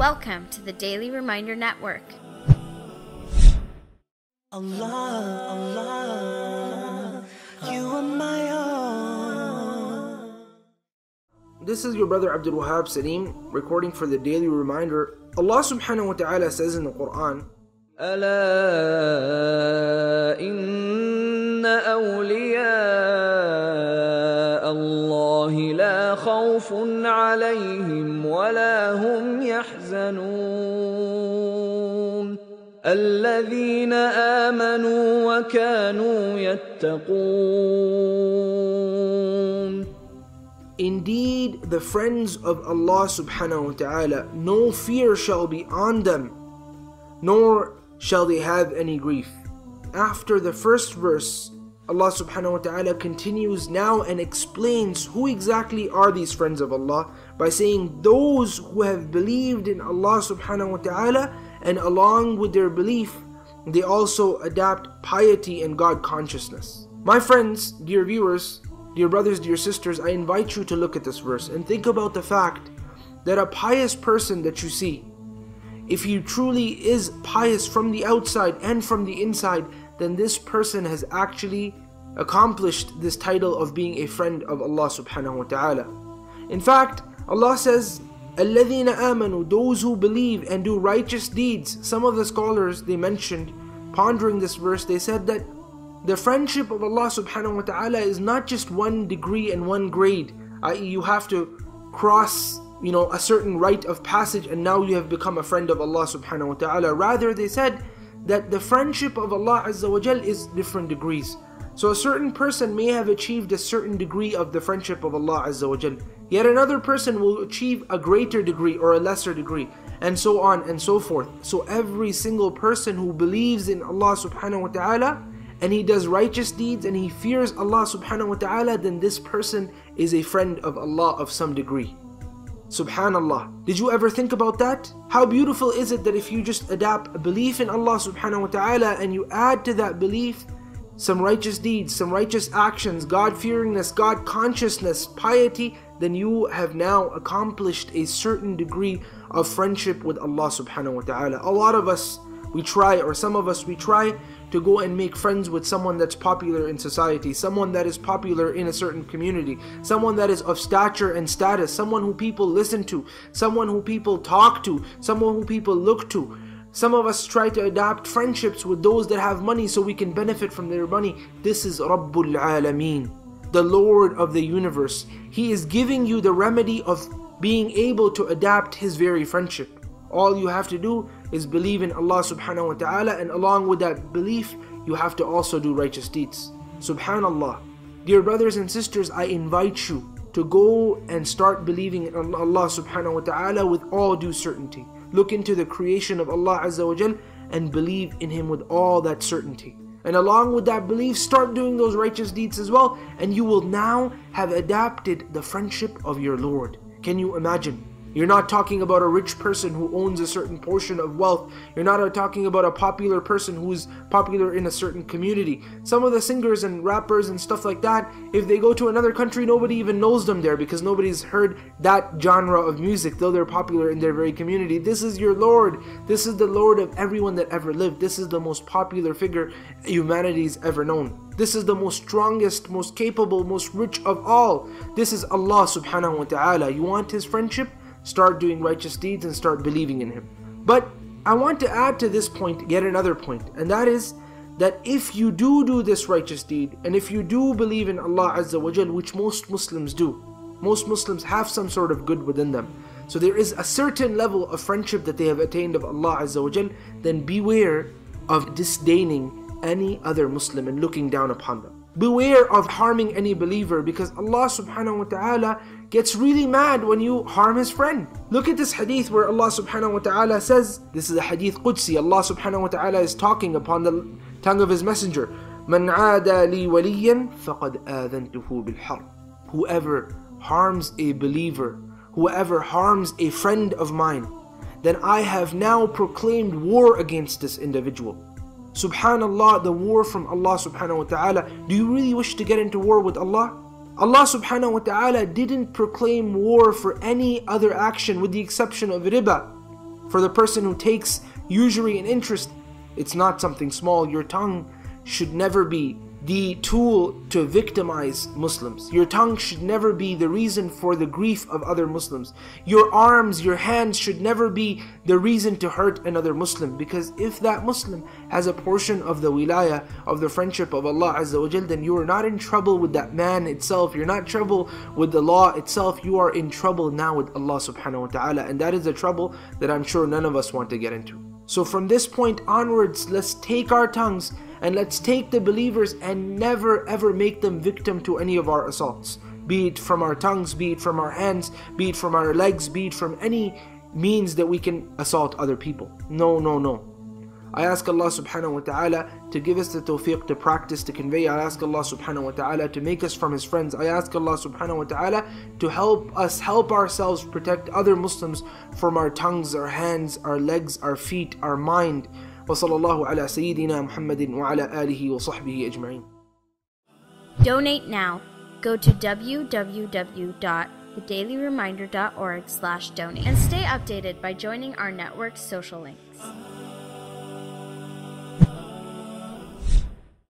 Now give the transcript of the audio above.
Welcome to the Daily Reminder Network. Allah, Allah, you are my. This is your brother Abdul Wahab Saleem recording for the Daily Reminder. Allah subhanahu wa ta'ala says in the Quran, ألا الذين آمنوا وكانوا يتقون Indeed, the friends of Allah subhanahu wa ta'ala, no fear shall be on them, nor shall they have any grief. After the first verse, Allah subhanahu wa ta'ala continues now and explains who exactly are these friends of Allah by saying those who have believed in Allah subhanahu wa ta'ala and along with their belief, they also adapt piety and God consciousness. My friends, dear viewers, dear brothers, dear sisters, I invite you to look at this verse and think about the fact that a pious person that you see, if he truly is pious from the outside and from the inside, then this person has actually accomplished this title of being a friend of Allah subhanahu wa ta'ala. In fact, Allah says, Alladhina amanu, those who believe and do righteous deeds. Some of the scholars they mentioned, pondering this verse, they said that the friendship of Allah subhanahu wa ta'ala is not just one degree and one grade, i.e., you have to cross you know a certain rite of passage and now you have become a friend of Allah subhanahu wa ta'ala. Rather, they said that the friendship of Allah Azza wa is different degrees. So a certain person may have achieved a certain degree of the friendship of Allah Azza wa Jal. Yet another person will achieve a greater degree or a lesser degree and so on and so forth. So every single person who believes in Allah subhanahu wa ta'ala and he does righteous deeds and he fears Allah subhanahu wa ta'ala, then this person is a friend of Allah of some degree. Subhanallah. Did you ever think about that? How beautiful is it that if you just adapt a belief in Allah subhanahu wa ta'ala and you add to that belief some righteous deeds, some righteous actions, God fearingness, God consciousness, piety, then you have now accomplished a certain degree of friendship with Allah subhanahu wa ta'ala. A lot of us, we try, or some of us, we try to go and make friends with someone that's popular in society, someone that is popular in a certain community, someone that is of stature and status, someone who people listen to, someone who people talk to, someone who people look to. Some of us try to adapt friendships with those that have money so we can benefit from their money. This is Rabbul Alameen, the Lord of the universe. He is giving you the remedy of being able to adapt His very friendship. All you have to do is believe in Allah subhanahu wa ta'ala and along with that belief you have to also do righteous deeds. Subhanallah. Dear brothers and sisters, I invite you to go and start believing in Allah subhanahu wa ta'ala with all due certainty. Look into the creation of Allah Azza wa Jal and believe in Him with all that certainty. And along with that belief, start doing those righteous deeds as well, and you will now have adapted the friendship of your Lord. Can you imagine? You're not talking about a rich person who owns a certain portion of wealth. You're not talking about a popular person who's popular in a certain community. Some of the singers and rappers and stuff like that, if they go to another country, nobody even knows them there because nobody's heard that genre of music, though they're popular in their very community. This is your Lord. This is the Lord of everyone that ever lived. This is the most popular figure humanity's ever known. This is the most strongest, most capable, most rich of all. This is Allah subhanahu wa ta'ala. You want His friendship? Start doing righteous deeds and start believing in Him. But I want to add to this point yet another point, and that is that if you do do this righteous deed, and if you do believe in Allah Azza wa Jal, which most Muslims do, most Muslims have some sort of good within them. So there is a certain level of friendship that they have attained of Allah Azza wa Jal, then beware of disdaining any other Muslim and looking down upon them. Beware of harming any believer because Allah subhanahu wa ta'ala gets really mad when you harm his friend. Look at this hadith where Allah subhanahu wa ta'ala says, this is a hadith Qudsi, Allah subhanahu wa ta'ala is talking upon the tongue of his messenger. من عاد لي وليا فقد آذنته بالحرب. Whoever harms a believer, whoever harms a friend of mine, then I have now proclaimed war against this individual. Subhanallah, the war from Allah subhanahu wa ta'ala. Do you really wish to get into war with Allah? Allah subhanahu wa ta'ala didn't proclaim war for any other action with the exception of riba. For the person who takes usury and interest, it's not something small. Your tongue should never be the tool to victimize Muslims. Your tongue should never be the reason for the grief of other Muslims. Your arms, your hands should never be the reason to hurt another Muslim. Because if that Muslim has a portion of the wilayah, of the friendship of Allah Azza wa Jal, then you are not in trouble with that man itself. You're not trouble with the law itself. You are in trouble now with Allah subhanahu wa ta'ala. And that is a trouble that I'm sure none of us want to get into. So from this point onwards, let's take our tongues and let's take the believers and never ever make them victim to any of our assaults. Be it from our tongues, be it from our hands, be it from our legs, be it from any means that we can assault other people. No, no, no. I ask Allah subhanahu wa ta'ala to give us the tawfiq to practice, to convey. I ask Allah subhanahu wa ta'ala to make us from His friends. I ask Allah subhanahu wa ta'ala to help us help ourselves protect other Muslims from our tongues, our hands, our legs, our feet, our mind. وصلى الله على سيدنا محمد وعلى آله وصحبه أجمعين Donate now. Go to www.thedailyreminder.org slash donate and stay updated by joining our network's social links.